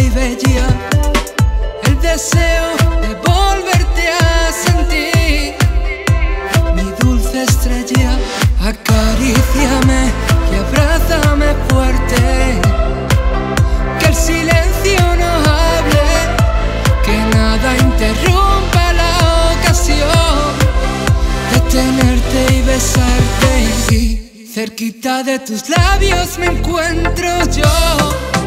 y bella, el deseo de volverte a sentir. Mi dulce estrella, acaríciame y abrázame fuerte. Que el silencio no hable, que nada interrumpa la ocasión de tenerte y besarte. Y cerquita de tus labios me encuentro yo.